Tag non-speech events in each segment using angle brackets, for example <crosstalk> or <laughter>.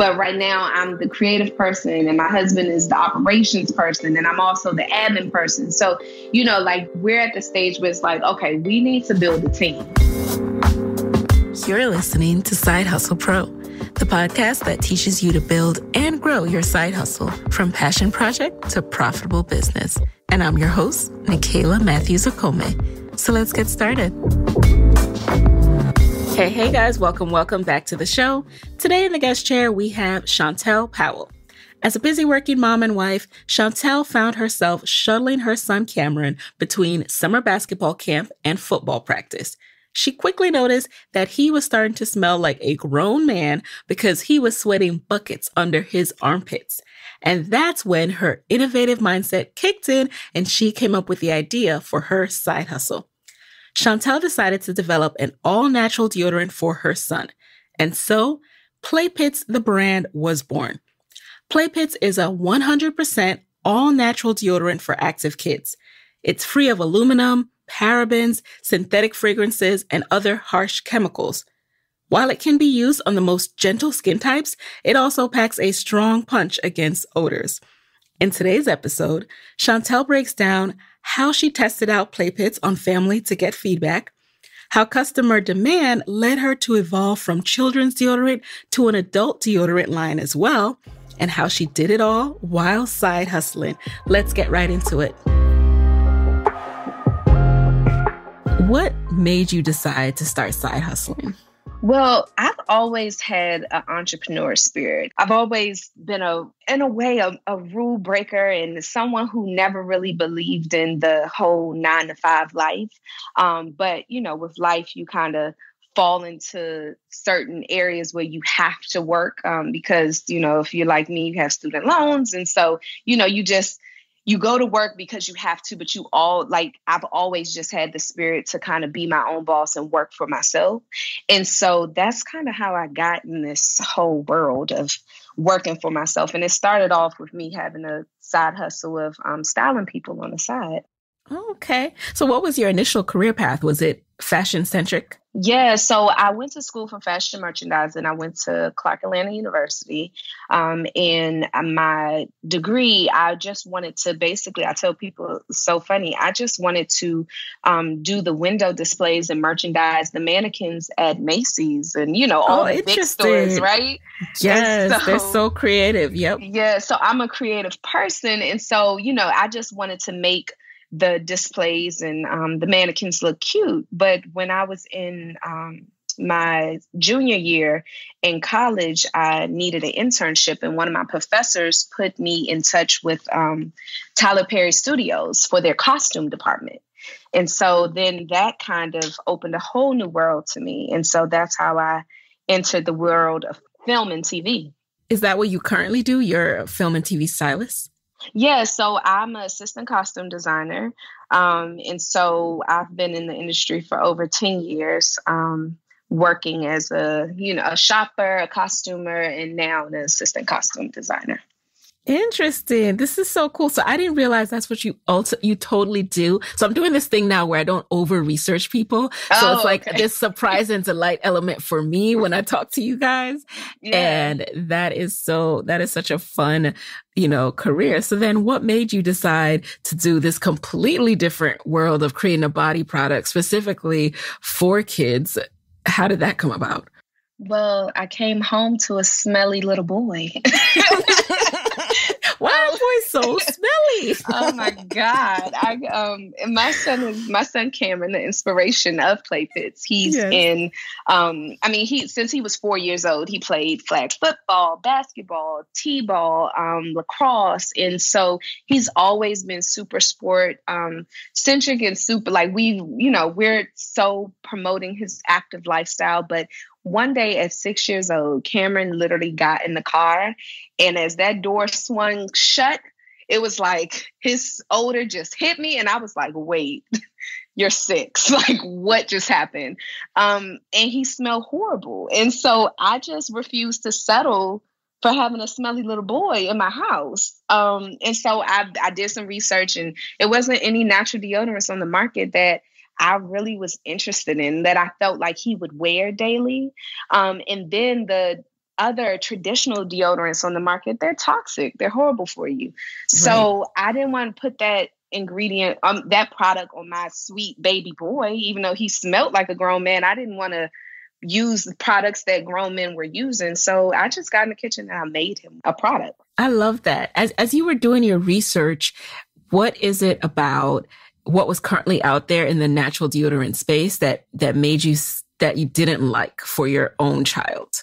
But right now, I'm the creative person, and my husband is the operations person, and I'm also the admin person. So, you know, like we're at the stage where it's like, okay, we need to build a team. You're listening to Side Hustle Pro, the podcast that teaches you to build and grow your side hustle from passion project to profitable business. And I'm your host, Nicaila Matthews Okome. So let's get started. Hey, hey guys, welcome, welcome back to the show. Today in the guest chair, we have Chantel Powell. As a busy working mom and wife, Chantel found herself shuttling her son Kameron between summer basketball camp and football practice. She quickly noticed that he was starting to smell like a grown man because he was sweating buckets under his armpits. And that's when her innovative mindset kicked in and she came up with the idea for her side hustle. Chantel decided to develop an all natural deodorant for her son. And so, Playpits, the brand, was born. Playpits is a 100% all natural deodorant for active kids. It's free of aluminum, parabens, synthetic fragrances, and other harsh chemicals. While it can be used on the most gentle skin types, it also packs a strong punch against odors. In today's episode, Chantel breaks down how she tested out Playpits on family to get feedback, how customer demand led her to evolve from children's deodorant to an adult deodorant line as well, and how she did it all while side hustling. Let's get right into it. What made you decide to start side hustling? Well, I've always had an entrepreneur spirit. I've always been a, in a way, a, a, rule breaker and someone who never really believed in the whole nine to five life. Um, but you know, with life, you kind of fall into certain areas where you have to work um, because you know, if you're like me, you have student loans, and so you know, you just you go to work because you have to, but you all like I've always just had the spirit to kind of be my own boss and work for myself. And so that's kind of how I got in this whole world of working for myself. And it started off with me having a side hustle of um, styling people on the side. Okay. So what was your initial career path? Was it fashion centric? Yeah, so I went to school for fashion merchandising. I went to Clark Atlanta University. Um, and my degree, I just wanted to basically, I tell people so funny, I just wanted to um, do the window displays and merchandise the mannequins at Macy's and, you know, all oh, the big stores, right? Yes, so, they're so creative. Yep. Yeah, so I'm a creative person. And so, you know, I just wanted to make the displays and um, the mannequins look cute. But when I was in um, my junior year in college, I needed an internship, and one of my professors put me in touch with um, Tyler Perry Studios for their costume department. And so then that kind of opened a whole new world to me. And so that's how I entered the world of film and TV. Is that what you currently do? You're a film and TV stylist? Yeah, so I'm an assistant costume designer. Um, and so I've been in the industry for over 10 years, um, working as a, you know, a shopper, a costumer, and now an assistant costume designer. Interesting. This is so cool. So I didn't realize that's what you also you totally do. So I'm doing this thing now where I don't over research people. So oh, it's like okay. this surprise and delight element for me when I talk to you guys. Yeah. And that is so that is such a fun, you know, career. So then what made you decide to do this completely different world of creating a body product specifically for kids? How did that come about? Well, I came home to a smelly little boy. <laughs> Why are boys so <laughs> smelly? oh my god! I um, my son is my son Kameron, the inspiration of Play Playpits. He's yes. in um, I mean, he since he was four years old, he played flag football, basketball, t-ball, um, lacrosse, and so he's always been super sport um, centric and super like we, you know, we're so promoting his active lifestyle, but one day at six years old, Kameron literally got in the car. And as that door swung shut, it was like his odor just hit me. And I was like, wait, <laughs> you're six. <laughs> Like, what just happened? Um, and he smelled horrible. And so I just refused to settle for having a smelly little boy in my house. Um, and so I, I did some research, and it wasn't any natural deodorants on the market that I really was interested in that I felt like he would wear daily. Um, and then the other traditional deodorants on the market, they're toxic. They're horrible for you. So right. I didn't want to put that ingredient, um, that product on my sweet baby boy, even though he smelled like a grown man. I didn't want to use the products that grown men were using. So I just got in the kitchen and I made him a product. I love that. As as you were doing your research, what is it about what was currently out there in the natural deodorant space that that made you that you didn't like for your own child?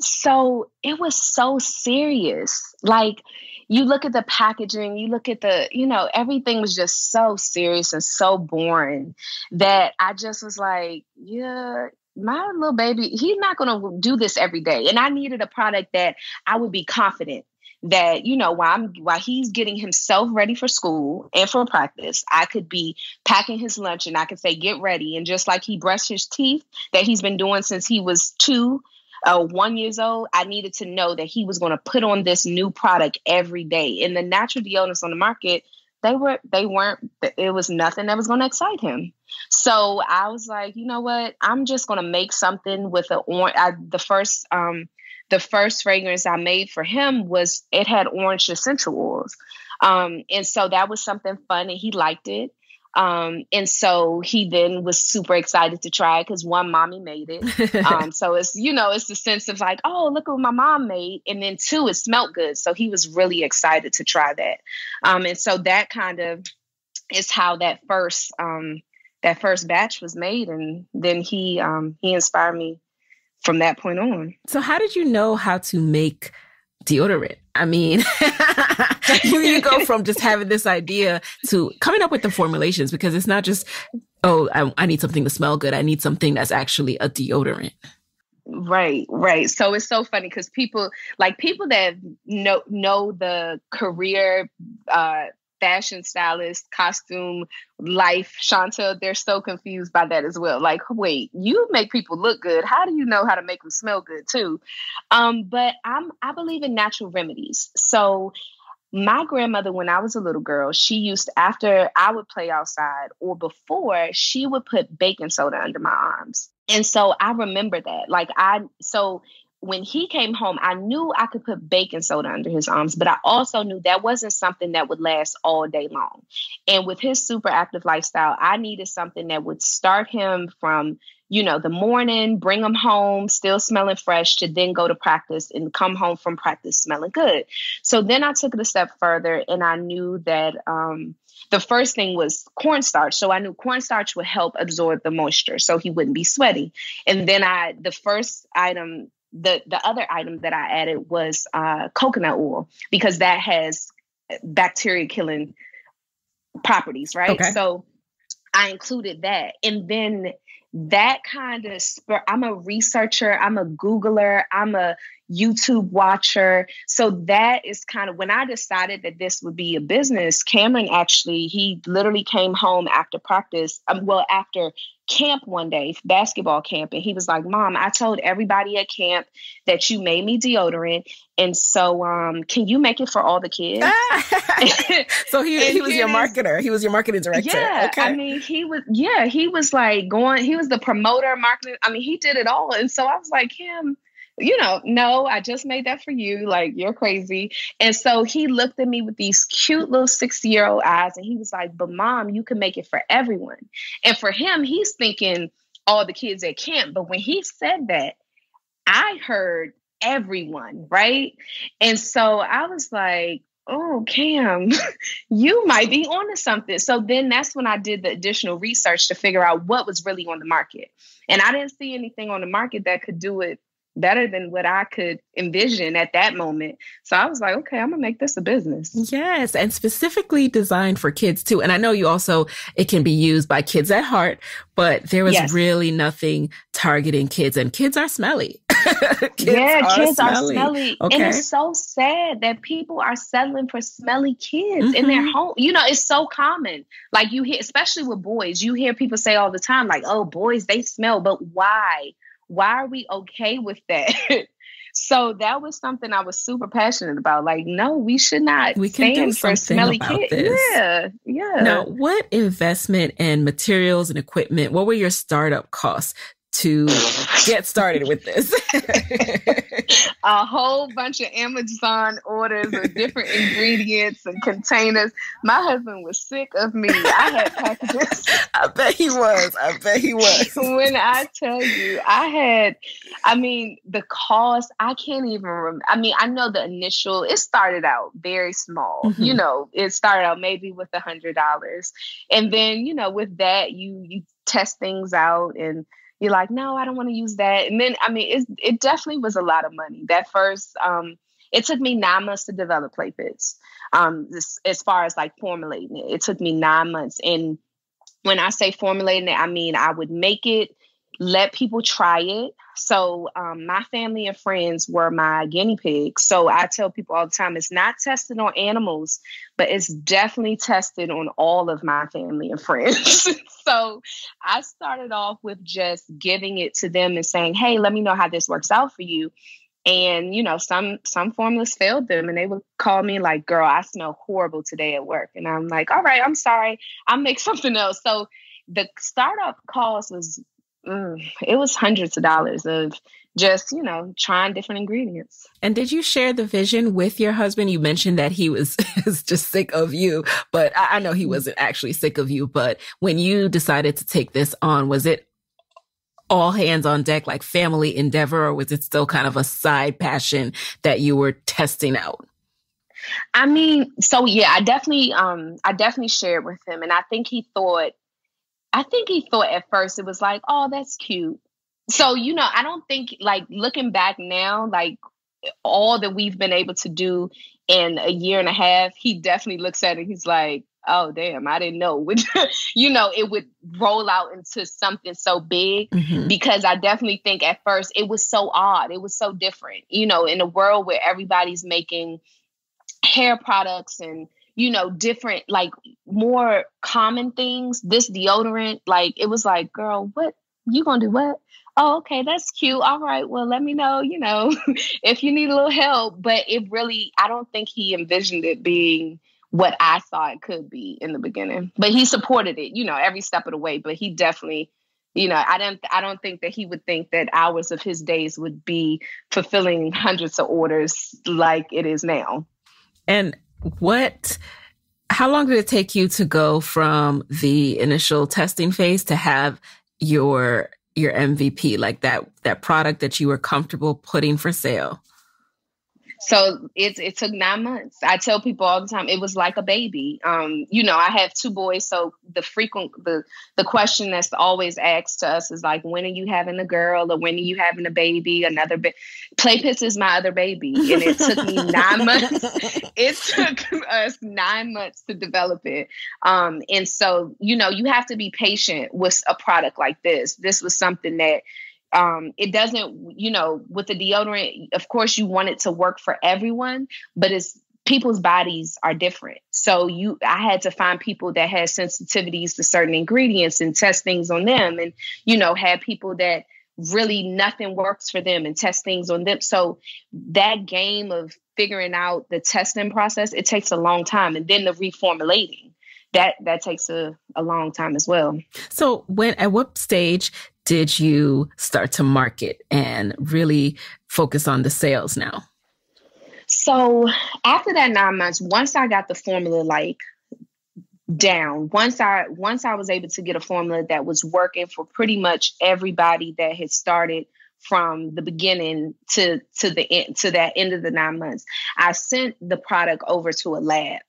So it was so serious. Like you look at the packaging, you look at the, you know, everything was just so serious and so boring that I just was like, yeah, my little baby, he's not going to do this every day. And I needed a product that I would be confident that you know while I'm while he's getting himself ready for school and for practice, I could be packing his lunch and I could say get ready and just like he brushed his teeth that he's been doing since he was two. Uh, one years old, I needed to know that he was going to put on this new product every day. And the natural deodorants on the market, they were they weren't. It was nothing that was going to excite him. So I was like, you know what? I'm just going to make something with a orange. The first um, the first fragrance I made for him was it had orange essential oils. Um, and so that was something fun and he liked it. Um, and so he then was super excited to try it because one, mommy made it. <laughs> um, so it's, you know, it's the sense of like, oh, look what my mom made. And then two, it smelled good. So he was really excited to try that. Um, and so that kind of is how that first, um, that first batch was made. And then he, um, he inspired me from that point on. So, how did you know how to make deodorant? I mean, <laughs> you, you go from just having this idea to coming up with the formulations because it's not just, oh, I, I need something to smell good. I need something that's actually a deodorant. Right, right. So it's so funny because people like people that know know the career uh fashion stylist, costume, life, Chantel, they're so confused by that as well. Like, wait, you make people look good. How do you know how to make them smell good too? Um, but I'm I believe in natural remedies. So my grandmother, when I was a little girl, she used after I would play outside or before, she would put baking soda under my arms. And so I remember that. Like I so when he came home, I knew I could put baking soda under his arms, but I also knew that wasn't something that would last all day long. And with his super active lifestyle, I needed something that would start him from, you know, the morning, bring him home, still smelling fresh, to then go to practice and come home from practice smelling good. So then I took it a step further and I knew that um, the first thing was cornstarch. So I knew cornstarch would help absorb the moisture so he wouldn't be sweaty. And then I, the first item the the other item that I added was uh, coconut oil because that has bacteria killing properties, right? Okay. So I included that, and then that kind of spur. I'm a researcher. I'm a Googler. I'm a YouTube watcher. So that is kind of when I decided that this would be a business. Kameron actually, he literally came home after practice. Um, well, after camp one day, basketball camp, and he was like, "Mom, I told everybody at camp that you made me deodorant, and so um, can you make it for all the kids?" <laughs> so he he was your marketer. He was your marketing director. Yeah, okay. I mean, he was. Yeah, he was like going. He was the promoter, marketing. I mean, he did it all, and so I was like, him you know, no, I just made that for you. Like, you're crazy. And so he looked at me with these cute little 60 year old eyes and he was like, But mom, you can make it for everyone. And for him, he's thinking all the kids at camp. But when he said that, I heard everyone, right? And so I was like, oh cam <laughs> you might be onto something so then that's when i did the additional research to figure out what was really on the market and i didn't see anything on the market that could do it better than what I could envision at that moment. So I was like, okay, I'm gonna make this a business. Yes, and specifically designed for kids too. And I know you also it can be used by kids at heart, but there was yes. really nothing targeting kids, and kids are smelly. <laughs> kids yeah, are kids smelly. are smelly, okay. and it's so sad that people are settling for smelly kids mm-hmm. in their mm-hmm. home. You know, it's so common. Like you hear, especially with boys, you hear people say all the time, like, "Oh, boys, they smell," but why? Why are we okay with that? <laughs> so that was something I was super passionate about. Like, no, we should not we can stand for smelly kids. Yeah, yeah. Now, what investment and materials and equipment? What were your startup costs to get started with this? <laughs> <laughs> a whole bunch of Amazon orders of different <laughs> ingredients and containers. My husband was sick of me. I had packages. <laughs> I bet he was. I bet he was. when I tell you, I had, I mean, the cost, I can't even remember. I mean, I know the initial, it started out very small. Mm-hmm. You know, it started out maybe with a hundred dollars. And then, you know, with that, you you test things out and you're like, no, I don't want to use that. And then, I mean, it, it definitely was a lot of money. That first, um, it took me nine months to develop Play Pits. Um, this, as far as like formulating it, it took me nine months. And when I say formulating it, I mean I would make it, let people try it. So um, my family and friends were my guinea pigs. So I tell people all the time, it's not tested on animals, but it's definitely tested on all of my family and friends. <laughs> so I started off with just giving it to them and saying, "Hey, let me know how this works out for you." And you know, some some formulas failed them, and they would call me like, "Girl, I smell horrible today at work," and I'm like, "All right, I'm sorry, I'll make <laughs> something else." So the startup cost was it was hundreds of dollars of just you know trying different ingredients. And did you share the vision with your husband? You mentioned that he was <laughs> just sick of you but I, I know he mm. wasn't actually sick of you but when you decided to take this on was it all hands on deck like family endeavor or was it still kind of a side passion that you were testing out? I mean, so yeah, I definitely um I definitely shared with him and I think he thought I think he thought at first it was like, oh, that's cute. So, you know, I don't think like looking back now, like all that we've been able to do in a year and a half, he definitely looks at it. He's like, oh, damn, I didn't know. <laughs> you know, it would roll out into something so big mm-hmm. because I definitely think at first it was so odd. It was so different, you know, in a world where everybody's making hair products and you know, different, like more common things. This deodorant, like it was like, girl, what you gonna do? What? Oh, okay, that's cute. All right, well, let me know, you know, <laughs> if you need a little help. But it really, I don't think he envisioned it being what I saw it could be in the beginning. But he supported it, you know, every step of the way. But he definitely you know i don't i don't think that he would think that hours of his days would be fulfilling hundreds of orders like it is now and what how long did it take you to go from the initial testing phase to have your your MVP like that that product that you were comfortable putting for sale? So it it took nine months. I tell people all the time it was like a baby. Um, you know, I have two boys, so the frequent the the question that's always asked to us is like, when are you having a girl or when are you having a baby? Another baby. Play Pits is my other baby, and it took me <laughs> nine months. It took us nine months to develop it. Um, and so you know, you have to be patient with a product like this. This was something that um, it doesn't, you know, with the deodorant, of course, you want it to work for everyone, but it's people's bodies are different. So you, I had to find people that had sensitivities to certain ingredients and test things on them, and you know, had people that really nothing works for them and test things on them. So that game of figuring out the testing process, it takes a long time, and then the reformulating that that takes a, a long time as well. So when at what stage did you start to market and really focus on the sales now? So after that nine months, once I got the formula like down, once I once I was able to get a formula that was working for pretty much everybody that had started from the beginning to to the end to that end of the nine months. I sent the product over to a lab.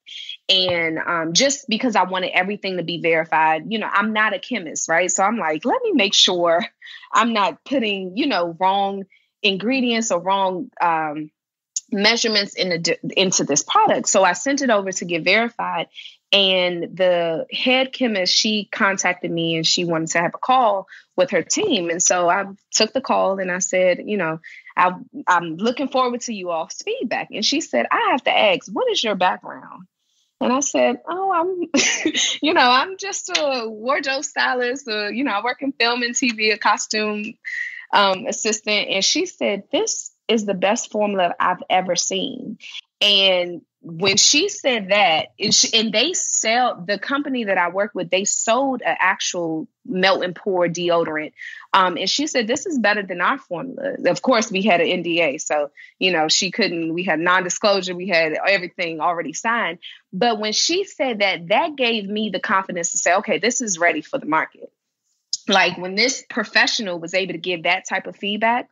And um, just because i wanted everything to be verified you know i'm not a chemist right? So i'm like let me make sure i'm not putting you know wrong ingredients or wrong um, measurements in the, into this product. So i sent it over to get verified. And the head chemist, she contacted me and she wanted to have a call with her team. And so I took the call and I said, you know, I, I'm looking forward to you all's feedback. And she said, I have to ask, what is your background? And I said, "Oh, I'm, <laughs> you know, I'm just a wardrobe stylist. Uh, you know, I work in film and TV, a costume um, assistant." And she said, "This is the best formula I've ever seen." And when she said that, and they sell the company that I work with, they sold an actual melt and pour deodorant. Um, and she said, This is better than our formula. Of course, we had an NDA. So, you know, she couldn't, we had non disclosure, we had everything already signed. But when she said that, that gave me the confidence to say, Okay, this is ready for the market. Like when this professional was able to give that type of feedback,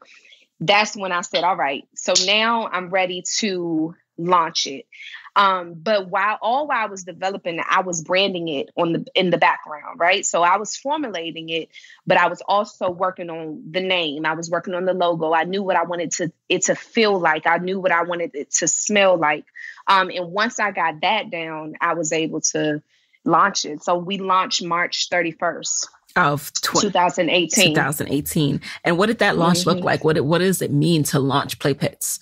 that's when I said, All right, so now I'm ready to launch it. Um, but while all while I was developing, I was branding it on the in the background, right? So I was formulating it, but I was also working on the name. I was working on the logo. I knew what I wanted to it to feel like. I knew what I wanted it to smell like. Um, and once I got that down, I was able to launch it. So we launched March 31st of tw- 2018. 2018. And what did that launch mm-hmm. look like? What what does it mean to launch Play Pits?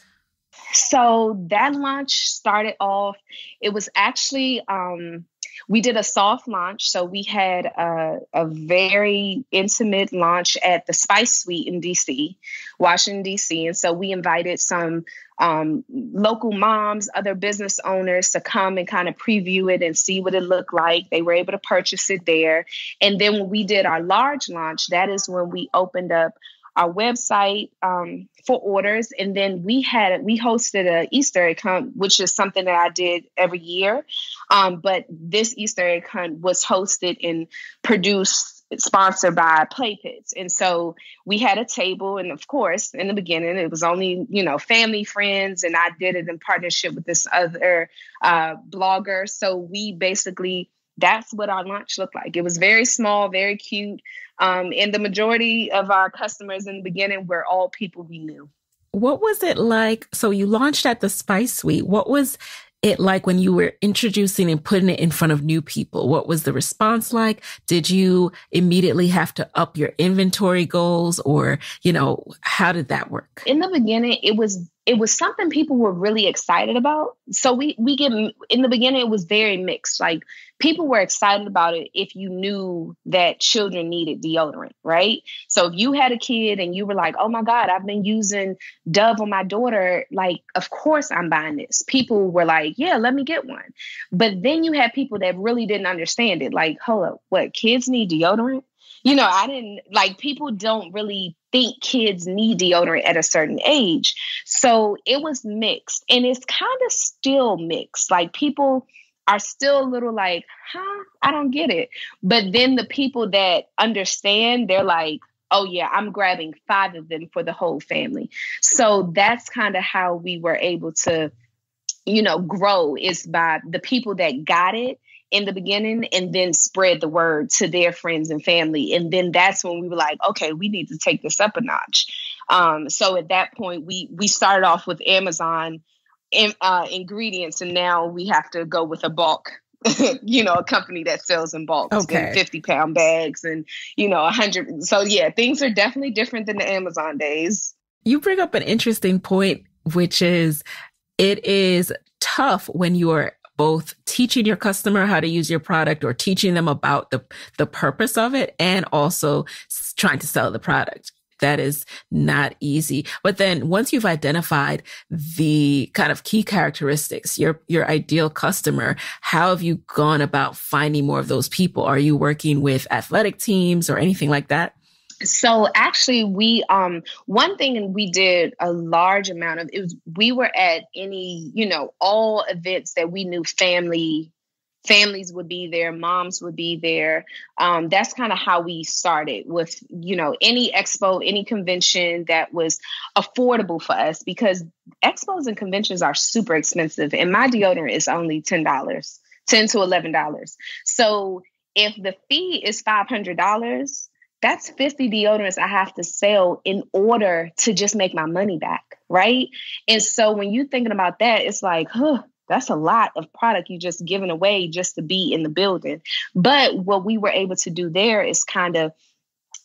So that launch started off, it was actually, um, we did a soft launch. So we had a, a, very intimate launch at the Spice Suite in DC, Washington, DC. And so we invited some um, local moms, other business owners to come and kind of preview it and see what it looked like. They were able to purchase it there. And then when we did our large launch, that is when we opened up our website um, for orders, and then we had we hosted a Easter egg hunt, which is something that I did every year. Um, but this Easter egg hunt was hosted and produced sponsored by Play Pits. And so we had a table. And of course, in the beginning, it was only, you know, family, friends. And I did it in partnership with this other uh, blogger. So we basically, that's what our launch looked like. It was very small, very cute. Um, and the majority of our customers in the beginning were all people we knew. What was it like? So you launched at the Spice Suite. What was it like when you were introducing and putting it in front of new people? What was the response like? Did you immediately have to up your inventory goals or, you know, how did that work? In the beginning, it was it was something people were really excited about. So we we get in the beginning it was very mixed. Like people were excited about it if you knew that children needed deodorant, right? So if you had a kid and you were like, "Oh my god, I've been using Dove on my daughter," like of course I'm buying this. People were like, "Yeah, let me get one." But then you had people that really didn't understand it. Like, "Hold up, what? Kids need deodorant?" You know, I didn't like people don't really think kids need deodorant at a certain age. So it was mixed and it's kind of still mixed. Like people are still a little like, huh, I don't get it. But then the people that understand, they're like, oh yeah, I'm grabbing five of them for the whole family. So that's kind of how we were able to, you know, grow is by the people that got it in the beginning and then spread the word to their friends and family. And then that's when we were like, okay, we need to take this up a notch. Um, so at that point, we we started off with Amazon in, uh, ingredients, and now we have to go with a bulk. <laughs> you know, a company that sells in bulk, okay. 50 pound bags and, you know, 100. So, yeah, things are definitely different than the Amazon days. You bring up an interesting point, which is it is tough when you're both teaching your customer how to use your product or teaching them about the, the purpose of it and also trying to sell the product. That is not easy. But then once you've identified the kind of key characteristics, your, your ideal customer, how have you gone about finding more of those people? Are you working with athletic teams or anything like that? So actually we um one thing and we did a large amount of it was we were at any you know all events that we knew family families would be there moms would be there. Um, that's kind of how we started with you know any expo any convention that was affordable for us because expos and conventions are super expensive and my deodorant is only $10 10 to $11 so if the fee is $500 that's 50 deodorants I have to sell in order to just make my money back, right? And so when you're thinking about that, it's like, huh, that's a lot of product you just giving away just to be in the building. But what we were able to do there is kind of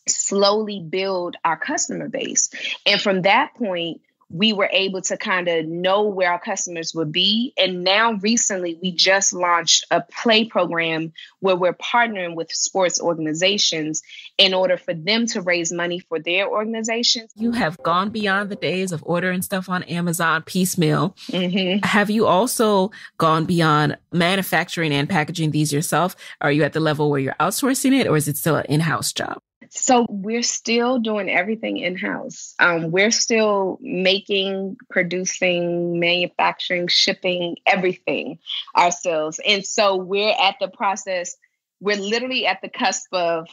slowly build our customer base. And from that point, we were able to kind of know where our customers would be. And now, recently, we just launched a play program where we're partnering with sports organizations in order for them to raise money for their organizations. You have gone beyond the days of ordering stuff on Amazon piecemeal. Mm-hmm. Have you also gone beyond manufacturing and packaging these yourself? Are you at the level where you're outsourcing it, or is it still an in house job? So we're still doing everything in house. Um, we're still making, producing, manufacturing, shipping everything ourselves. And so we're at the process, we're literally at the cusp of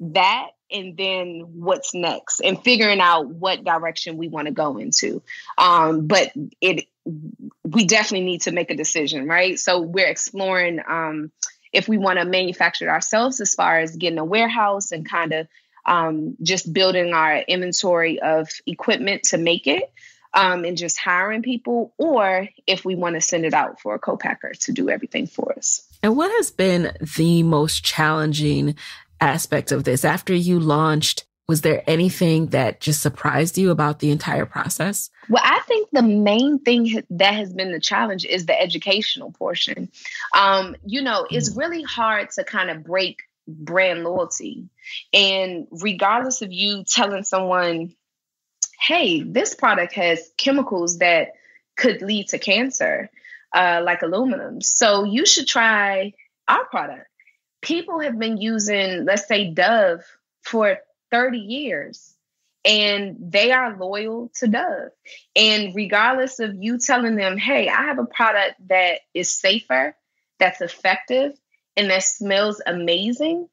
that and then what's next and figuring out what direction we want to go into. Um, but it we definitely need to make a decision, right? So we're exploring um, if we want to manufacture it ourselves as far as getting a warehouse and kind of um, just building our inventory of equipment to make it um, and just hiring people, or if we want to send it out for a co-packer to do everything for us. And what has been the most challenging aspect of this after you launched? Was there anything that just surprised you about the entire process? Well, I think the main thing that has been the challenge is the educational portion. Um, you know, it's mm. really hard to kind of break brand loyalty. And regardless of you telling someone, hey, this product has chemicals that could lead to cancer, uh, like aluminum. So you should try our product. People have been using, let's say, Dove for 30 years and they are loyal to Dove. And regardless of you telling them, hey, I have a product that is safer, that's effective, and that smells amazing,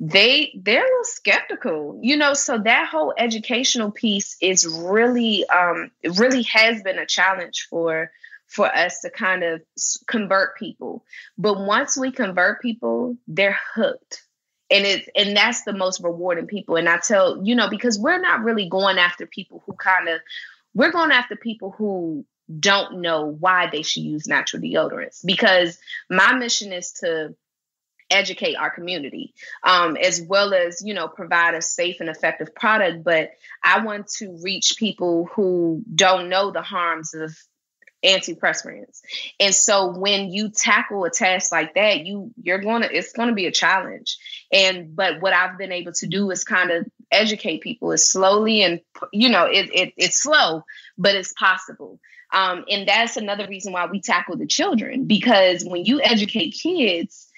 they they're a little skeptical you know? So that whole educational piece is really um really has been a challenge for for us to kind of convert people. But once we convert people they're hooked and it's and that's the most rewarding people. And i tell you know because we're not really going after people who kind of we're going after people who don't know why they should use natural deodorants because my mission is to educate our community um, as well as you know provide a safe and effective product. But i want to reach people who don't know the harms of antiperspirants. And so when you tackle a task like that, you you're going to it's going to be a challenge. And but what I've been able to do is kind of educate people as slowly and you know it, it it's slow, but it's possible. Um, and that's another reason why we tackle the children because when you educate kids,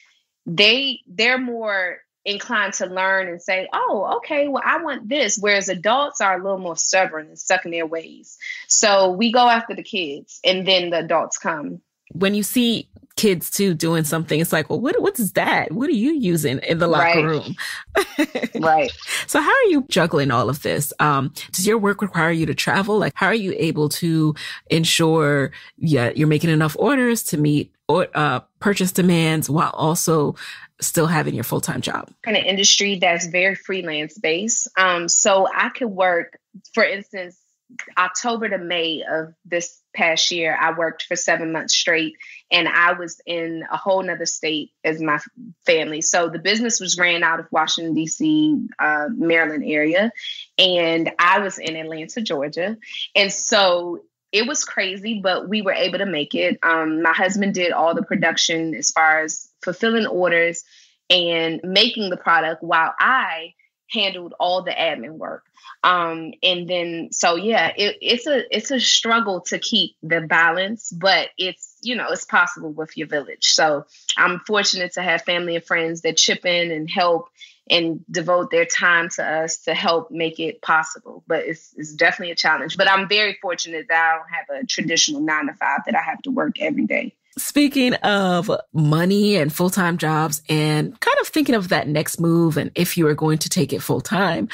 they they're more inclined to learn and say, oh, okay, well, I want this. Whereas adults are a little more stubborn and stuck in their ways. So we go after the kids and then the adults come. When you see kids too doing something, it's like, well, what what's that? What are you using in the locker right. room? <laughs> right. So how are you juggling all of this? Um, does your work require you to travel? Like how are you able to ensure yeah, you're making enough orders to meet or uh, purchase demands while also still having your full time job? Kind of industry that's very freelance based. Um, so I could work, for instance, October to May of this past year, I worked for seven months straight and I was in a whole nother state as my family. So the business was ran out of Washington, D.C., uh, Maryland area, and I was in Atlanta, Georgia. And so it was crazy, but we were able to make it. Um, my husband did all the production as far as fulfilling orders and making the product while I handled all the admin work. Um, and then so yeah, it, it's a it's a struggle to keep the balance, but it's you know it's possible with your village. So I'm fortunate to have family and friends that chip in and help and devote their time to us to help make it possible. But it's, it's definitely a challenge. But I'm very fortunate that I don't have a traditional nine to five that I have to work every day. Speaking of money and full time jobs and kind of thinking of that next move and if you are going to take it full time,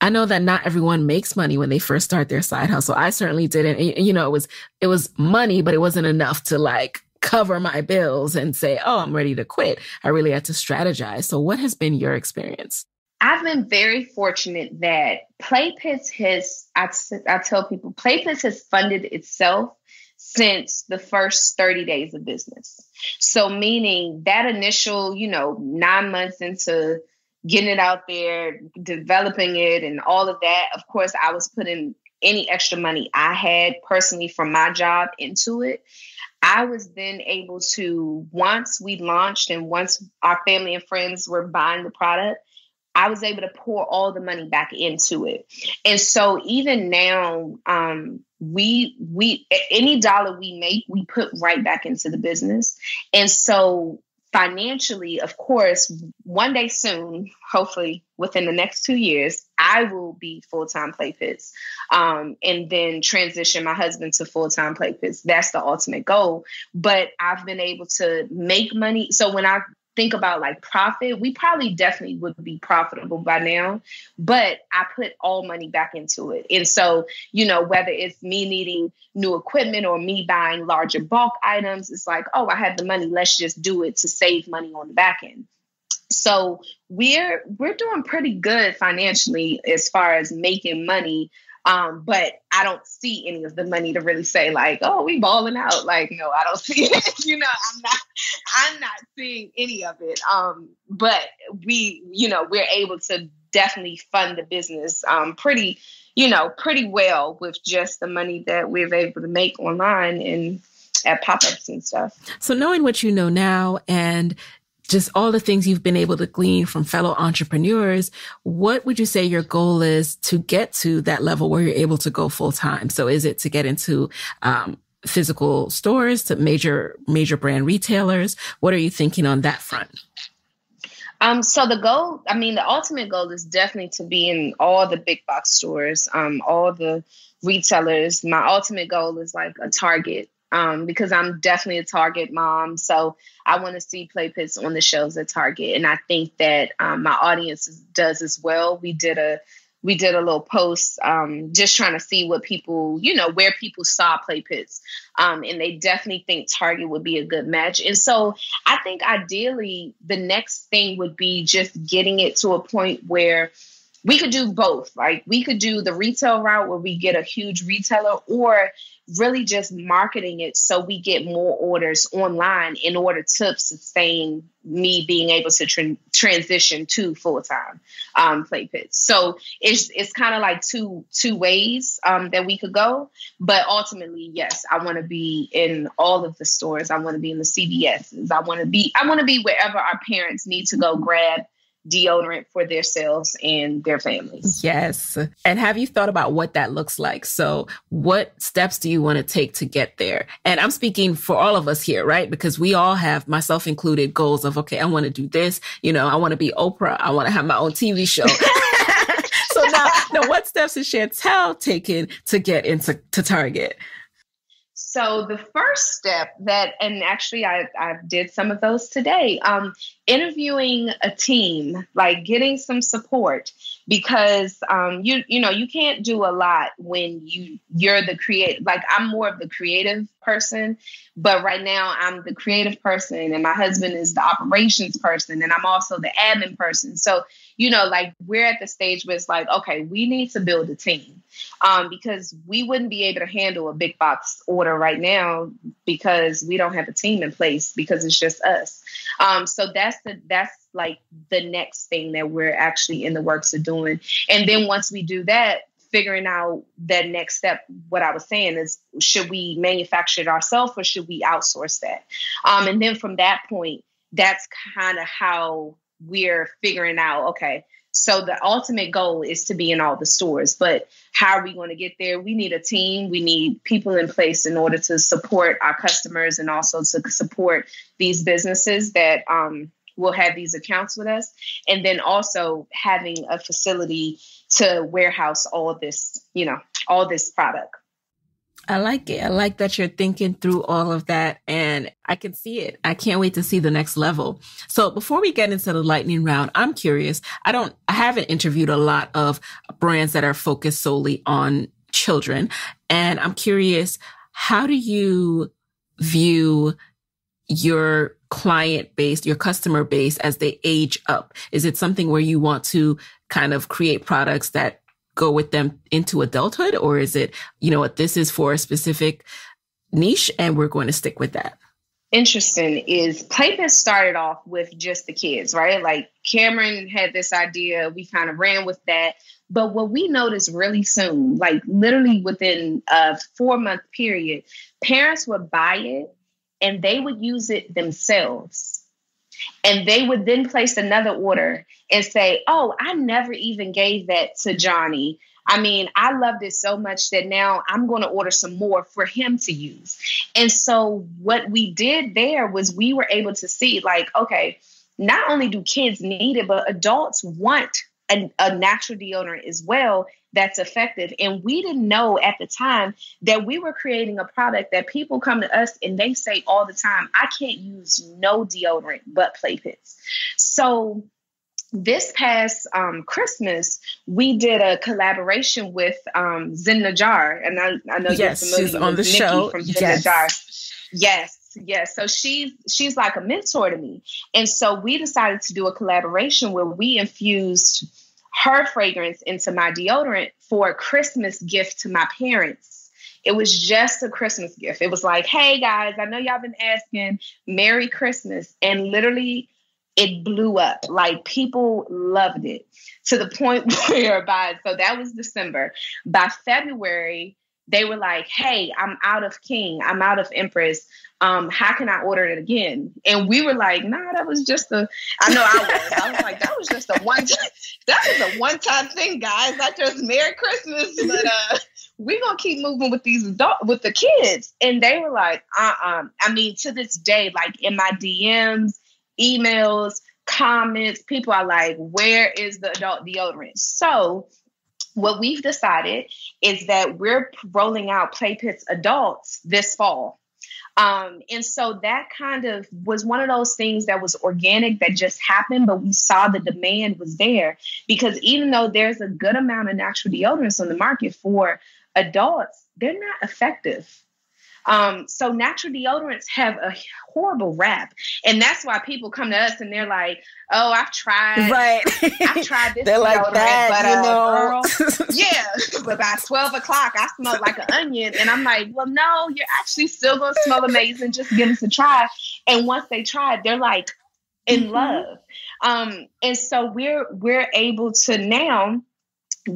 I know that not everyone makes money when they first start their side hustle. I certainly didn't. You know, it was, it was money, but it wasn't enough to like cover my bills and say, oh, I'm ready to quit. I really had to strategize. So, what has been your experience? I've been very fortunate that Play Pits has, I, I tell people, Play Pits has funded itself since the first 30 days of business. So, meaning that initial, you know, nine months into getting it out there, developing it, and all of that, of course, I was putting any extra money I had personally from my job into it, I was then able to, once we launched and once our family and friends were buying the product, I was able to pour all the money back into it. And so even now, um, we we any dollar we make, we put right back into the business. And so financially, of course, one day soon, hopefully within the next two years, I will be full time Play um, and then transition my husband to full time Play. That's the ultimate goal. But I've been able to make money. So when I think about like profit, we probably definitely would be profitable by now. But I put all money back into it. And so, you know, whether it's me needing new equipment or me buying larger bulk items, it's like, oh, I have the money, let's just do it to save money on the back end. So we're we're doing pretty good financially as far as making money um, but I don't see any of the money to really say like, oh, we balling out. Like, no, I don't <laughs> see it. you know, I'm not, I'm not seeing any of it. Um, but we, you know, we're able to definitely fund the business um, pretty, you know, pretty well with just the money that we're able to make online and at pop-ups and stuff. So knowing what you know now and just all the things you've been able to glean from fellow entrepreneurs, what would you say your goal is to get to that level where you're able to go full time? So is it to get into, um, physical stores to major, major brand retailers? What are you thinking on that front? Um, so the goal, I mean, the ultimate goal is definitely to be in all the big box stores, um, all the retailers. My ultimate goal is like a Target, um, because I'm definitely a Target mom. So I want to see play pits on the shelves at Target, and I think that um, my audience does as well. We did a we did a little post um, just trying to see what people, you know, where people saw play pits, um, and they definitely think Target would be a good match. And so I think ideally the next thing would be just getting it to a point where we could do both. Like we could do the retail route where we get a huge retailer, or really just marketing it so we get more orders online in order to sustain me being able to tra- transition to full time um, play pits. So it's it's kind of like two two ways um, that we could go, but ultimately, yes, I want to be in all of the stores. I want to be in the CVSs. I want to be I want to be wherever our parents need to go grab deodorant for themselves and their families. Yes. And have you thought about what that looks like? So, what steps do you want to take to get there? And I'm speaking for all of us here, right? Because we all have, myself included, goals of, okay, I want to do this. You know, I want to be Oprah. I want to have my own TV show. <laughs> <laughs> so now, now, what steps is Chantel taking to get into to Target? So the first step that, and actually I, I did some of those today, um, interviewing a team, like getting some support because um, you you know you can't do a lot when you you're the create like I'm more of the creative person but right now I'm the creative person and my husband is the operations person and I'm also the admin person. So you know like we're at the stage where it's like okay we need to build a team um, because we wouldn't be able to handle a big box order right now because we don't have a team in place because it's just us. Um, so that's the that's like the next thing that we're actually in the works of doing. And then once we do that, figuring out that next step, what I was saying is should we manufacture it ourselves or should we outsource that? Um, and then from that point, that's kind of how we're figuring out okay, so the ultimate goal is to be in all the stores, but how are we going to get there? We need a team. We need people in place in order to support our customers and also to support these businesses that um, will have these accounts with us. And then also having a facility to warehouse all this, you know, all this product. I like it. I like that you're thinking through all of that and I can see it. I can't wait to see the next level. So before we get into the lightning round, I'm curious. I don't, I haven't interviewed a lot of brands that are focused solely on children. And I'm curious, how do you view your client base, your customer base as they age up? Is it something where you want to kind of create products that go with them into adulthood? Or is it, you know what, this is for a specific niche and we're going to stick with that? Interesting is Playpits started off with just the kids, right? Like Kameron had this idea, we kind of ran with that. But what we noticed really soon, like literally within a four month period, parents would buy it and they would use it themselves. And they would then place another order and say, Oh, I never even gave that to Johnny. I mean, I loved it so much that now I'm going to order some more for him to use. And so, what we did there was we were able to see, like, okay, not only do kids need it, but adults want a, a, natural deodorant as well that's effective. And we didn't know at the time that we were creating a product that people come to us and they say all the time, I can't use no deodorant but play pits. So this past um, Christmas, we did a collaboration with um, Zen Jar, and I, I know yes, you're familiar she's on the Nikki show. from Zen yes. Jar. Yes, yes. So she's she's like a mentor to me, and so we decided to do a collaboration where we infused her fragrance into my deodorant for a Christmas gift to my parents. It was just a Christmas gift. It was like, hey guys, I know y'all been asking Merry Christmas, and literally it blew up. Like people loved it to the <laughs> point where by so that was December. By February, they were like, "Hey, I'm out of King. I'm out of Empress. Um, how can I order it again?" And we were like, "Nah, that was just a. I know I was. I was like, that was just a one. <laughs> that was a one time thing, guys. I just Merry Christmas, but uh." we're gonna keep moving with these adult with the kids. And they were like, uh-uh. I mean, to this day, like in my DMs, emails, comments. People are like, where is the adult deodorant? So, what we've decided is that we're rolling out Play Pits adults this fall. Um, and so that kind of was one of those things that was organic that just happened, but we saw the demand was there because even though there's a good amount of natural deodorants on the market for adults, they're not effective. Um, so natural deodorants have a horrible rap, and that's why people come to us and they're like, "Oh, I've tried, right? I've tried <laughs> this they're like that, but, you uh, know, girl, <laughs> yeah, but by twelve o'clock, I smell like an onion, and I'm like, well, no, you're actually still gonna smell amazing. Just give us a try. And once they try it, they're like in mm-hmm. love. Um, and so we're we're able to now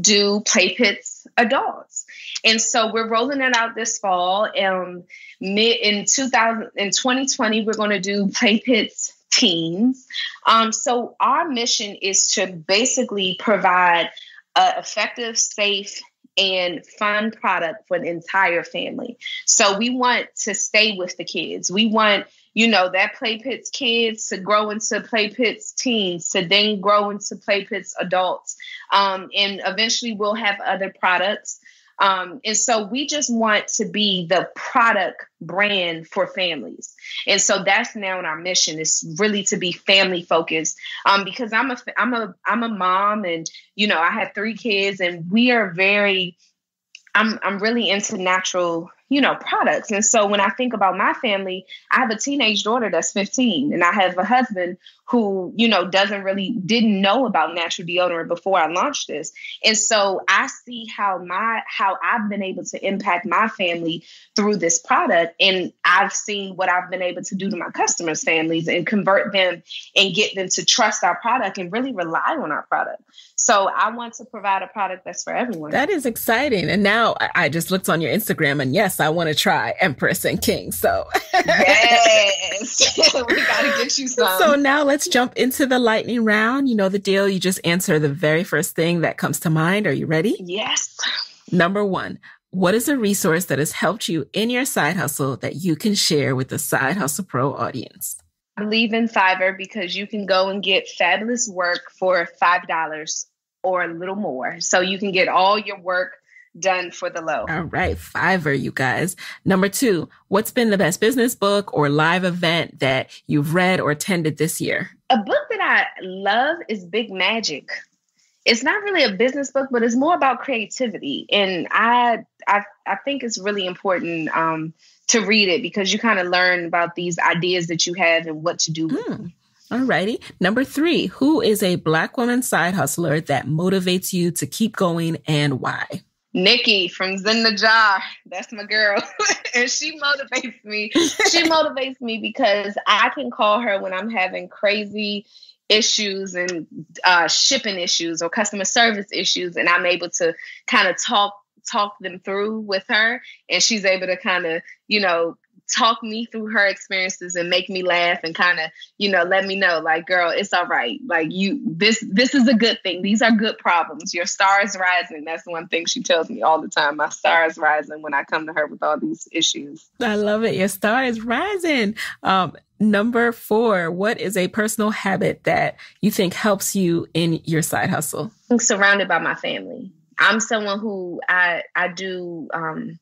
do Play Pits adults. And so we're rolling it out this fall. Um, mid in 2000 in 2020, we're going to do Play Pits teens. Um, so our mission is to basically provide an effective, safe, and fun product for the entire family. So we want to stay with the kids. We want you know, that Play Pits kids to grow into Play Pits teens to then grow into Play Pits adults. Um, and eventually we'll have other products. Um, and so we just want to be the product brand for families. And so that's now in our mission is really to be family focused. Um, because I'm a I'm a I'm a mom and you know I have three kids and we are very I'm I'm really into natural you know, products. And so when I think about my family, I have a teenage daughter that's 15 and I have a husband who, you know, doesn't really didn't know about natural deodorant before I launched this. And so I see how my how I've been able to impact my family through this product and I've seen what I've been able to do to my customers' families and convert them and get them to trust our product and really rely on our product. So I want to provide a product that's for everyone. That is exciting. And now I just looked on your Instagram and yes, I want to try Empress and King. So <laughs> yes, <laughs> we got to get you some. So now let's jump into the lightning round. You know the deal. You just answer the very first thing that comes to mind. Are you ready? Yes. Number one, what is a resource that has helped you in your side hustle that you can share with the Side Hustle Pro audience? I believe in Fiverr because you can go and get fabulous work for $5 or a little more. So you can get all your work done for the low. All right, Fiverr, you guys. Number two, what's been the best business book or live event that you've read or attended this year? A book that I love is Big Magic. It's not really a business book, but it's more about creativity, and I I I think it's really important um, to read it because you kind of learn about these ideas that you have and what to do. Mm. Alrighty. Number three, who is a Black woman side hustler that motivates you to keep going and why? Nikki from Zen the Jar. That's my girl. <laughs> and she motivates me. She <laughs> motivates me because I can call her when I'm having crazy issues and uh, shipping issues or customer service issues, and I'm able to kind of talk talk them through with her, and she's able to kind of you know talk me through her experiences and make me laugh and kind of you know let me know like girl it's all right. Like you this this is a good thing. These are good problems. Your star is rising. That's one thing she tells me all the time. My star is rising when i come to her with all these issues. I love it. Your star is rising. Um number four what is a personal habit that you think helps you in your side hustle? I'm surrounded by my family. I'm someone who i i do um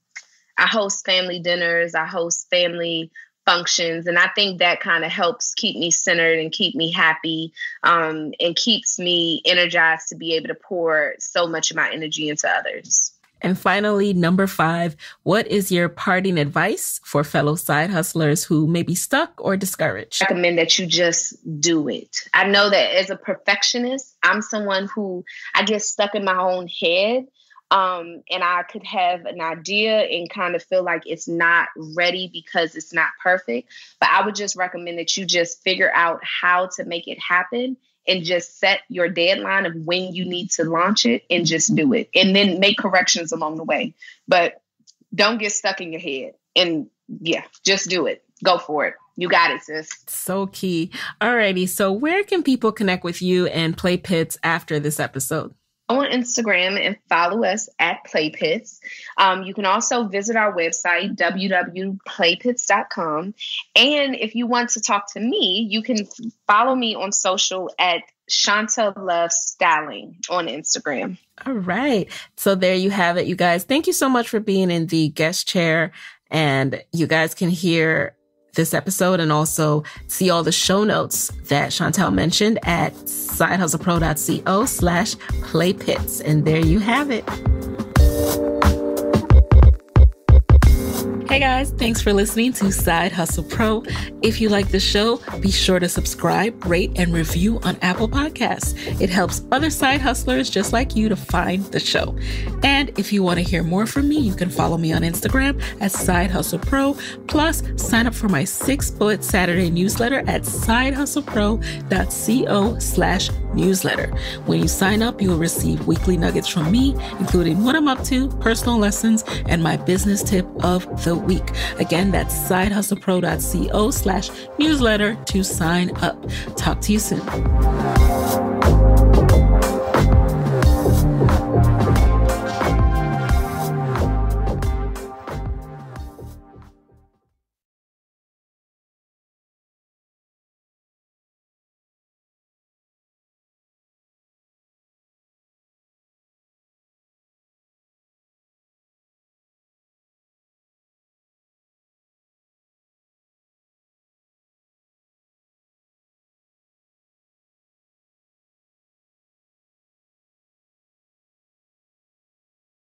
I host family dinners, I host family functions, and I think that kind of helps keep me centered and keep me happy um, and keeps me energized to be able to pour so much of my energy into others. And finally, number five, what is your parting advice for fellow side hustlers who may be stuck or discouraged? I recommend that you just do it. I know that as a perfectionist, I'm someone who I get stuck in my own head um, and I could have an idea and kind of feel like it's not ready because it's not perfect. But I would just recommend that you just figure out how to make it happen and just set your deadline of when you need to launch it and just do it and then make corrections along the way. But don't get stuck in your head and yeah, just do it. Go for it. You got it, sis. So key. Alrighty. So where can people connect with you and Play Pits after this episode? On Instagram and follow us at Playpits. Um, you can also visit our website, www.playpits.com. And if you want to talk to me, you can follow me on social at Shanta Love Styling on Instagram. All right. So there you have it, you guys. Thank you so much for being in the guest chair. And you guys can hear this episode and also see all the show notes that Chantel mentioned at sidehustlepro.co slash playpits. And there you have it. Hey guys, thanks for listening to Side Hustle Pro. If you like the show, be sure to subscribe, rate, and review on Apple Podcasts. It helps other side hustlers just like you to find the show. And if you want to hear more from me, you can follow me on Instagram at Side Hustle Pro. Plus, sign up for my six bullet Saturday newsletter at sidehustlepro.co slash newsletter. When you sign up, you will receive weekly nuggets from me, including what I'm up to, personal lessons, and my business tip of the week. Again, that's sidehustlepro.co slash newsletter to sign up. Talk to you soon.